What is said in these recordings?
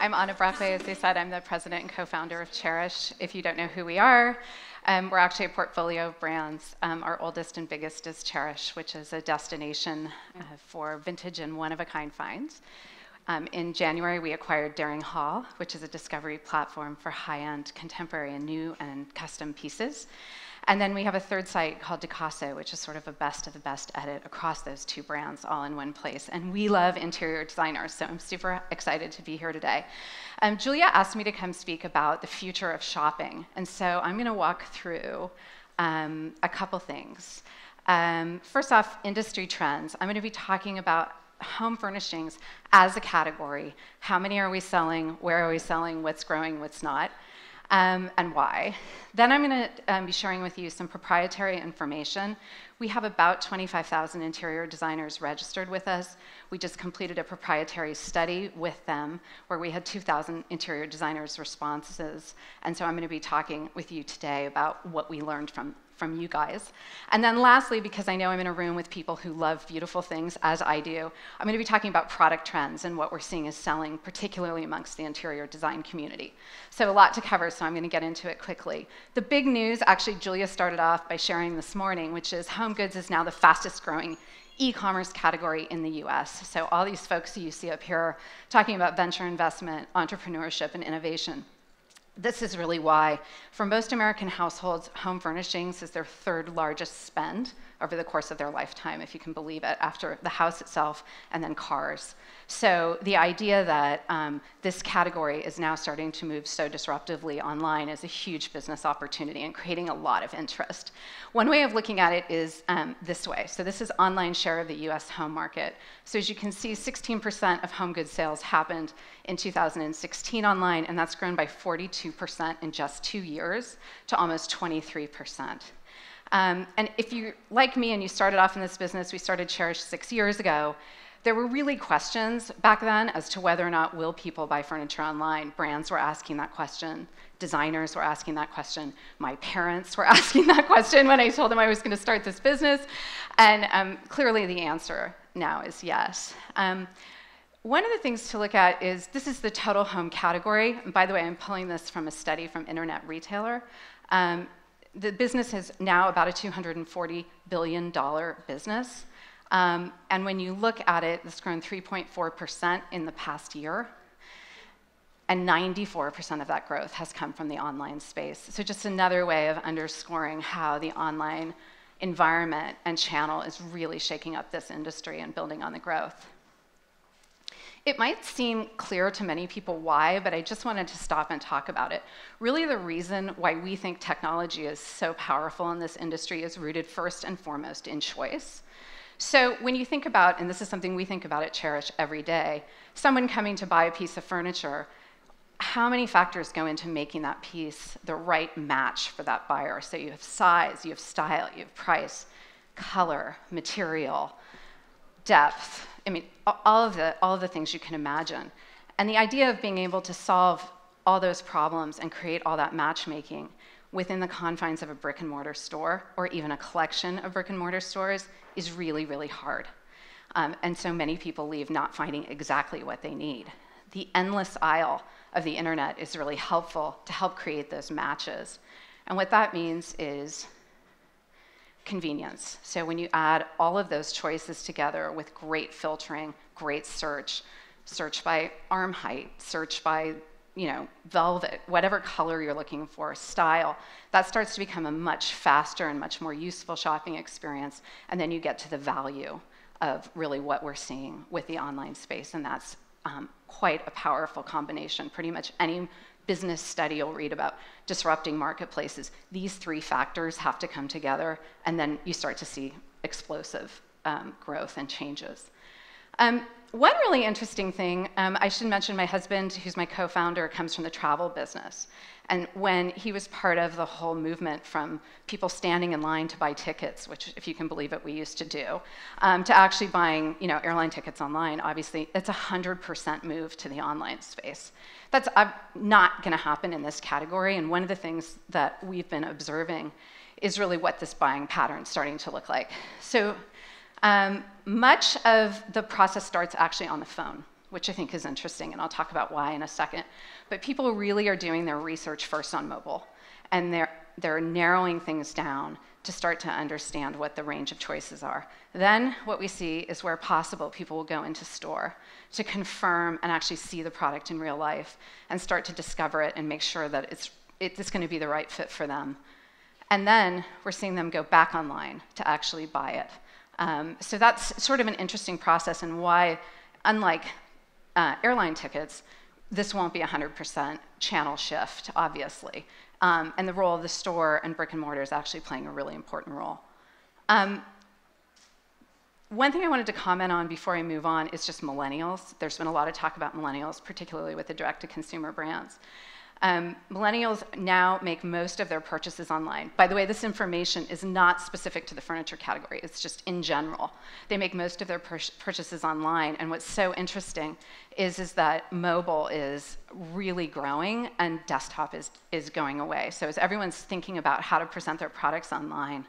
I'm Anna Brockway. As they said, I'm the president and co-founder of Chairish. If you don't know who we are, um, we're actually a portfolio of brands. Um, our oldest and biggest is Chairish, which is a destination uh, for vintage and one-of-a-kind finds. Um, in January, we acquired Dering Hall, which is a discovery platform for high-end, contemporary, and new and custom pieces. And then we have a third site called Decaso, which is sort of a best of the best edit across those two brands all in one place. And we love interior designers, so I'm super excited to be here today. Um, Julia asked me to come speak about the future of shopping. And so I'm going to walk through um, a couple things. Um, first off, industry trends. I'm going to be talking about home furnishings as a category. How many are we selling? Where are we selling? What's growing? What's not? Um, and why. Then I'm going to um, be sharing with you some proprietary information. We have about 25,000 interior designers registered with us. We just completed a proprietary study with them where we had 2,000 interior designers' responses. And so I'm going to be talking with you today about what we learned from from you guys. And then lastly, because I know I'm in a room with people who love beautiful things, as I do, I'm going to be talking about product trends and what we're seeing is selling, particularly amongst the interior design community. So a lot to cover, so I'm going to get into it quickly. The big news, actually, Julia started off by sharing this morning, which is home goods is now the fastest growing e-commerce category in the US. So all these folks you see up here talking about venture investment, entrepreneurship, and innovation. This is really why, for most American households, home furnishings is their third largest spend over the course of their lifetime, if you can believe it, after the house itself and then cars. So the idea that um, this category is now starting to move so disruptively online is a huge business opportunity and creating a lot of interest. One way of looking at it is um, this way. So this is online share of the US home market. So as you can see, 16% of home goods sales happened in 2016 online, and that's grown by 42% in just two years to almost 23%. Um, and if you, like me, and you started off in this business, we started Chairish six years ago, there were really questions back then as to whether or not will people buy furniture online. Brands were asking that question. Designers were asking that question. My parents were asking that question when I told them I was going to start this business. And um, clearly the answer now is yes. Um, one of the things to look at is this is the total home category. And by the way, I'm pulling this from a study from Internet Retailer. Um, the business is now about a $240 billion business. Um, and when you look at it, it's grown 3.4% in the past year. And 94% of that growth has come from the online space. So, just another way of underscoring how the online environment and channel is really shaking up this industry and building on the growth. It might seem clear to many people why, but I just wanted to stop and talk about it. Really, the reason why we think technology is so powerful in this industry is rooted first and foremost in choice. So when you think about, and this is something we think about at Chairish every day, someone coming to buy a piece of furniture, how many factors go into making that piece the right match for that buyer? So you have size, you have style, you have price, color, material, depth. I mean, all of the, all of the things you can imagine. And the idea of being able to solve all those problems and create all that matchmaking within the confines of a brick and mortar store or even a collection of brick and mortar stores is really, really hard. Um, and so many people leave not finding exactly what they need. The endless aisle of the internet is really helpful to help create those matches. And what that means is convenience. So when you add all of those choices together with great filtering, great search, search by arm height, search by you know, velvet, whatever color you're looking for, style, that starts to become a much faster and much more useful shopping experience. And then you get to the value of really what we're seeing with the online space. And that's um, quite a powerful combination. Pretty much any business study you'll read about disrupting marketplaces, these three factors have to come together. And then you start to see explosive um, growth and changes. Um, one really interesting thing, um, I should mention my husband, who's my co founder, comes from the travel business. And when he was part of the whole movement from people standing in line to buy tickets, which, if you can believe it, we used to do, um, to actually buying you know, airline tickets online, obviously, it's a 100% move to the online space. That's uh, not going to happen in this category. And one of the things that we've been observing is really what this buying pattern is starting to look like. So um, much of the process starts actually on the phone. which I think is interesting, and I'll talk about why in a second. But people really are doing their research first on mobile, and they're, they're narrowing things down to start to understand what the range of choices are. Then, what we see is where possible, people will go into store to confirm and actually see the product in real life and start to discover it and make sure that it's, it's going to be the right fit for them. And then we're seeing them go back online to actually buy it. Um, so that's sort of an interesting process and why, unlike uh, airline tickets, this won't be 100% channel shift, obviously. Um, and the role of the store and brick and mortar is actually playing a really important role. Um, one thing I wanted to comment on before I move on is just millennials. There's been a lot of talk about millennials, particularly with the direct to consumer brands. Um, millennials now make most of their purchases online. By the way, this information is not specific to the furniture category, it's just in general. They make most of their pur purchases online, and what's so interesting is, is that mobile is really growing and desktop is, is going away. So as everyone's thinking about how to present their products online,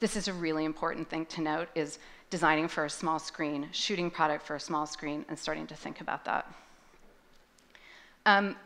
this is a really important thing to note is designing for a small screen, shooting product for a small screen, and starting to think about that. Um,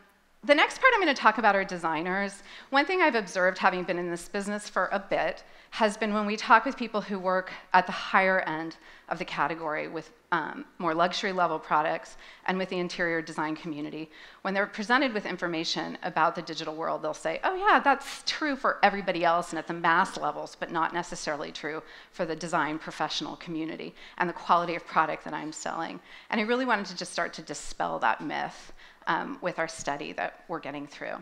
the next part I'm going to talk about are designers. One thing I've observed, having been in this business for a bit, has been when we talk with people who work at the higher end of the category with um, more luxury level products and with the interior design community, when they're presented with information about the digital world, they'll say, oh, yeah, that's true for everybody else and at the mass levels, but not necessarily true for the design professional community and the quality of product that I'm selling. And I really wanted to just start to dispel that myth um, with our study that we're getting through.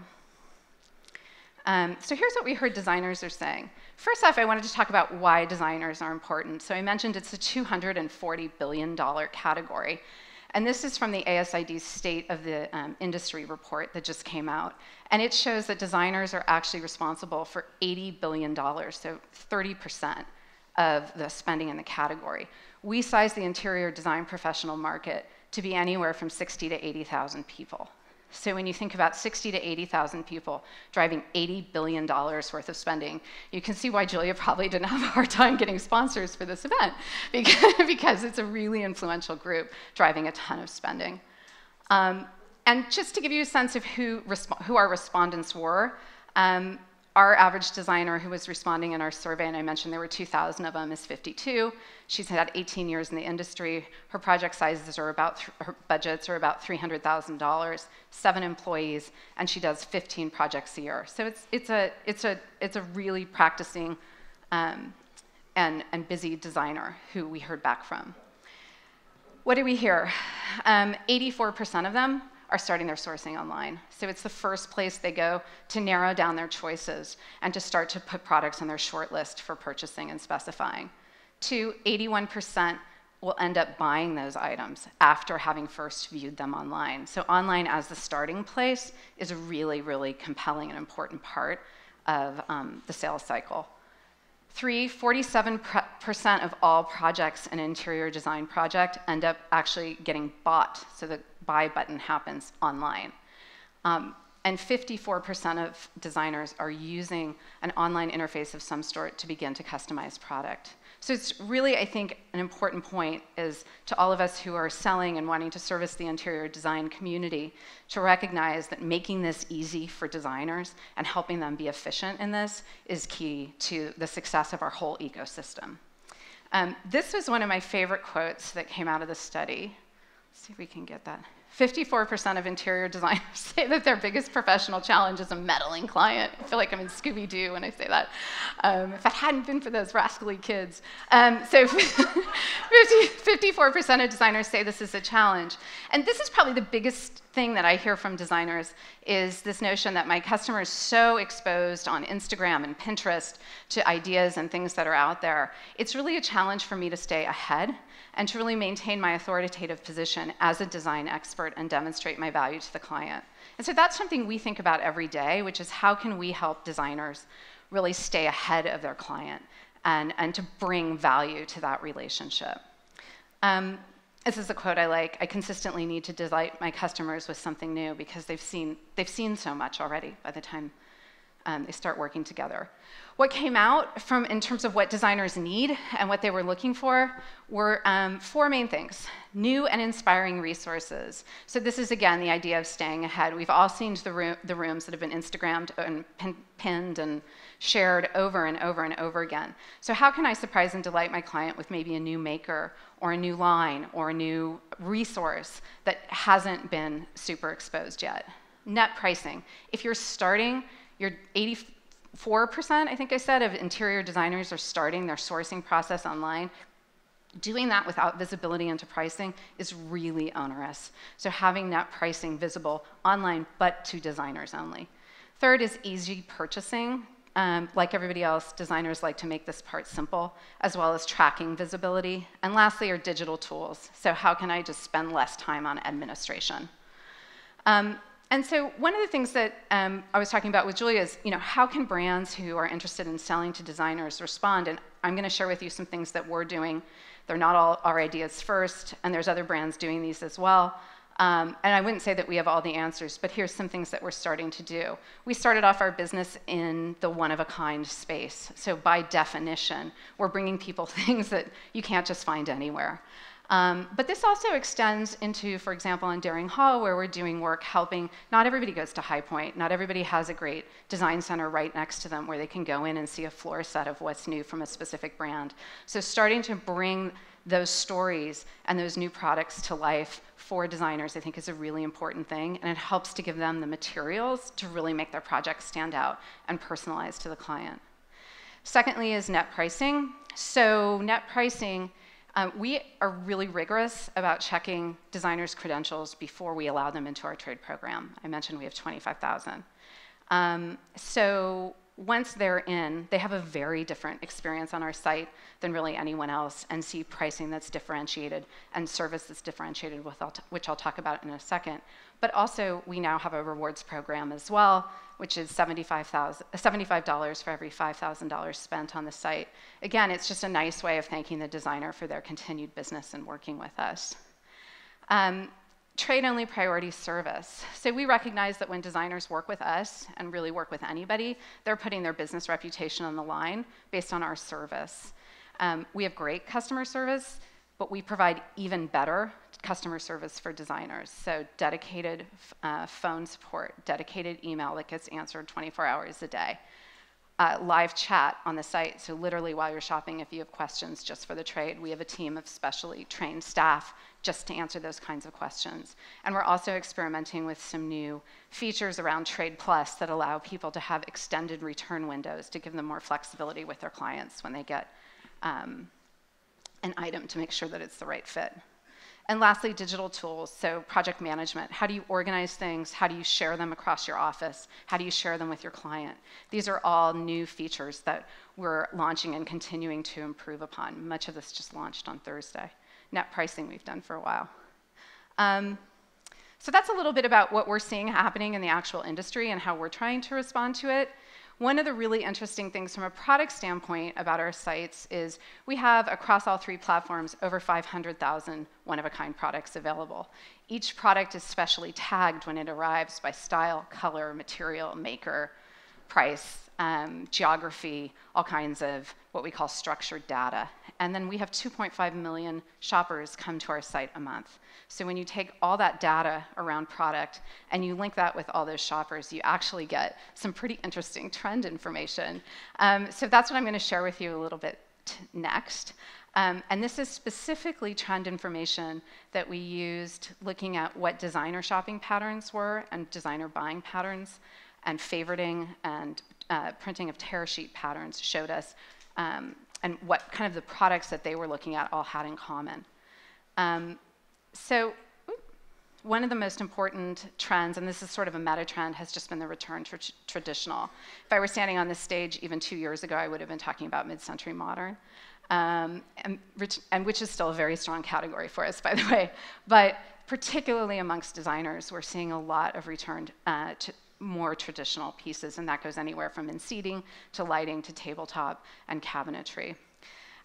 Um, so here's what we heard designers are saying. First off, I wanted to talk about why designers are important. So I mentioned it's a $240 billion category. And this is from the ASID State of the um, Industry report that just came out. And it shows that designers are actually responsible for $80 billion, so 30% of the spending in the category. We size the interior design professional market to be anywhere from 60 to 80,000 people. So when you think about 60 to 80,000 people driving $80 billion worth of spending, you can see why Julia probably didn't have a hard time getting sponsors for this event, because, it's a really influential group driving a ton of spending. Um, and just to give you a sense of who, who our respondents were, um, our average designer who was responding in our survey, and I mentioned there were 2,000 of them, is 52. She's had 18 years in the industry. Her project sizes are about, her budgets are about $300,000, seven employees, and she does 15 projects a year. So it's, it's, a, it's, a, it's a really practicing um, and, and busy designer who we heard back from. What do we hear? 84% um, of them are starting their sourcing online. So it's the first place they go to narrow down their choices and to start to put products on their short list for purchasing and specifying. Two, 81% will end up buying those items after having first viewed them online. So online as the starting place is a really, really compelling and important part of um, the sales cycle. Three, 47% of all projects an interior design project end up actually getting bought. So the buy button happens online. Um, and 54% of designers are using an online interface of some sort to begin to customize product. So it's really, I think, an important point is to all of us who are selling and wanting to service the interior design community to recognize that making this easy for designers and helping them be efficient in this is key to the success of our whole ecosystem. Um, this was one of my favorite quotes that came out of the study. Let's see if we can get that. 54% of interior designers say that their biggest professional challenge is a meddling client. I feel like I'm in Scooby Doo when I say that. Um, if it hadn't been for those rascally kids. Um, so 54% of designers say this is a challenge. And this is probably the biggest thing that I hear from designers is this notion that my customer is so exposed on Instagram and Pinterest to ideas and things that are out there. It's really a challenge for me to stay ahead and to really maintain my authoritative position as a design expert and demonstrate my value to the client. And so that's something we think about every day, which is how can we help designers really stay ahead of their client and, and to bring value to that relationship. Um, this is a quote I like. I consistently need to delight my customers with something new because they've seen, they've seen so much already by the time um, they start working together. What came out from in terms of what designers need and what they were looking for were um, four main things: new and inspiring resources. So this is again the idea of staying ahead. We've all seen the, room, the rooms that have been Instagrammed and pin, pinned and shared over and over and over again. So how can I surprise and delight my client with maybe a new maker or a new line or a new resource that hasn't been super exposed yet? Net pricing. If you're starting, you're 80 4%, I think I said, of interior designers are starting their sourcing process online. Doing that without visibility into pricing is really onerous. So having net pricing visible online, but to designers only. Third is easy purchasing. Um, like everybody else, designers like to make this part simple, as well as tracking visibility. And lastly are digital tools. So how can I just spend less time on administration? Um, and so one of the things that um, I was talking about with Julia is, you know, how can brands who are interested in selling to designers respond? And I'm going to share with you some things that we're doing. They're not all our ideas first, and there's other brands doing these as well. Um, and I wouldn't say that we have all the answers, but here's some things that we're starting to do. We started off our business in the one of a kind space. So, by definition, we're bringing people things that you can't just find anywhere. Um, but this also extends into, for example, in Dering Hall, where we're doing work helping. Not everybody goes to High Point. Not everybody has a great design center right next to them where they can go in and see a floor set of what's new from a specific brand. So, starting to bring those stories and those new products to life for designers, I think, is a really important thing. And it helps to give them the materials to really make their projects stand out and personalize to the client. Secondly, is net pricing. So, net pricing um, we are really rigorous about checking designers' credentials before we allow them into our trade program. I mentioned we have 25,000. Um, so once they're in, they have a very different experience on our site than really anyone else and see pricing that's differentiated and service that's differentiated, which I'll talk about in a second. But also, we now have a rewards program as well, which is $75 for every $5,000 spent on the site. Again, it's just a nice way of thanking the designer for their continued business and working with us. Um, trade only priority service. So we recognize that when designers work with us and really work with anybody, they're putting their business reputation on the line based on our service. Um, we have great customer service, but we provide even better customer service for designers. So dedicated uh, phone support, dedicated email that gets answered 24 hours a day. Uh, live chat on the site. So literally while you're shopping, if you have questions just for the trade, we have a team of specially trained staff just to answer those kinds of questions. And we're also experimenting with some new features around Trade Plus that allow people to have extended return windows to give them more flexibility with their clients when they get um, an item to make sure that it's the right fit. And lastly, digital tools. So, project management. How do you organize things? How do you share them across your office? How do you share them with your client? These are all new features that we're launching and continuing to improve upon. Much of this just launched on Thursday. Net pricing we've done for a while. Um, so, that's a little bit about what we're seeing happening in the actual industry and how we're trying to respond to it. One of the really interesting things from a product standpoint about our sites is we have across all three platforms over 500,000 one of a kind products available. Each product is specially tagged when it arrives by style, color, material, maker, price, um, geography, all kinds of what we call structured data. And then we have 2.5 million shoppers come to our site a month. So when you take all that data around product and you link that with all those shoppers, you actually get some pretty interesting trend information. Um, so that's what I'm going to share with you a little bit next. Um, and this is specifically trend information that we used looking at what designer shopping patterns were and designer buying patterns and favoriting and uh, printing of tear sheet patterns showed us um, and what kind of the products that they were looking at all had in common. Um, so one of the most important trends, and this is sort of a meta trend, has just been the return to tr traditional. If I were standing on this stage even two years ago, I would have been talking about mid-century modern, um, and, and, which is still a very strong category for us, by the way. But particularly amongst designers, we're seeing a lot of return uh, to more traditional pieces, and that goes anywhere from in seating to lighting to tabletop and cabinetry.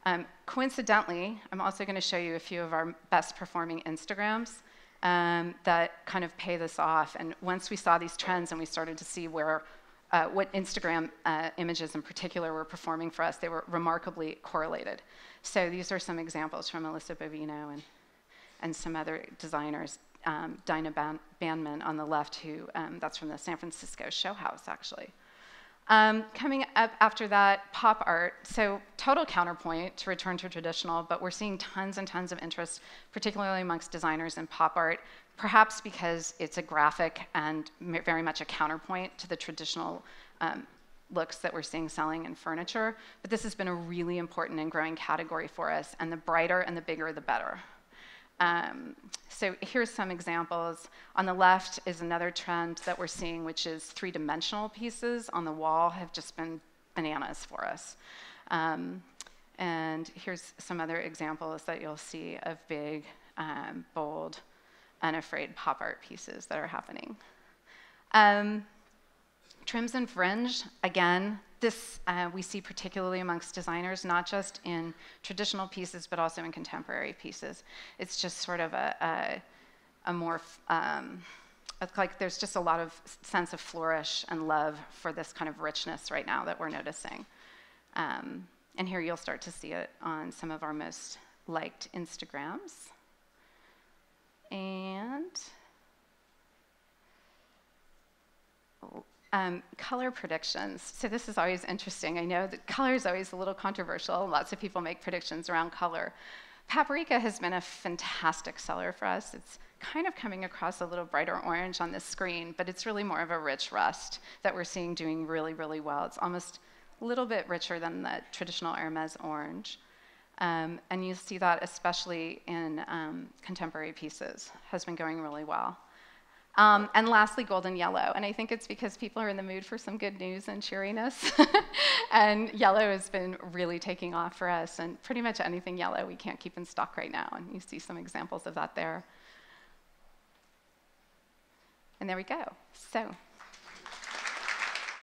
Um, coincidentally, I'm also going to show you a few of our best performing Instagrams um, that kind of pay this off. And once we saw these trends and we started to see where uh, what Instagram uh, images in particular were performing for us, they were remarkably correlated. So these are some examples from Melissa Bovino and, and some other designers. Um, Dinah Ban- Bandman on the left, who um, that's from the San Francisco Show House, actually. Um, coming up after that, pop art. So total counterpoint to return to traditional, but we're seeing tons and tons of interest, particularly amongst designers in pop art, perhaps because it's a graphic and very much a counterpoint to the traditional um, looks that we're seeing selling in furniture. But this has been a really important and growing category for us, and the brighter and the bigger, the better. Um, so here's some examples. On the left is another trend that we're seeing, which is three-dimensional pieces on the wall have just been bananas for us. Um, and here's some other examples that you'll see of big, um, bold, unafraid pop art pieces that are happening. Um, trims and fringe, again, this uh, we see particularly amongst designers, not just in traditional pieces, but also in contemporary pieces. It's just sort of a, a, a more, um, like there's just a lot of sense of flourish and love for this kind of richness right now that we're noticing. Um, and here you'll start to see it on some of our most liked Instagrams. And Um, color predictions. So this is always interesting. I know that color is always a little controversial. Lots of people make predictions around color. Paprika has been a fantastic seller for us. It's kind of coming across a little brighter orange on this screen, but it's really more of a rich rust that we're seeing doing really, really well. It's almost a little bit richer than the traditional Hermes orange. Um, and you see that especially in um, contemporary pieces, has been going really well. Um, and lastly, golden yellow. And I think it's because people are in the mood for some good news and cheeriness. and yellow has been really taking off for us. And pretty much anything yellow we can't keep in stock right now. And you see some examples of that there. And there we go. So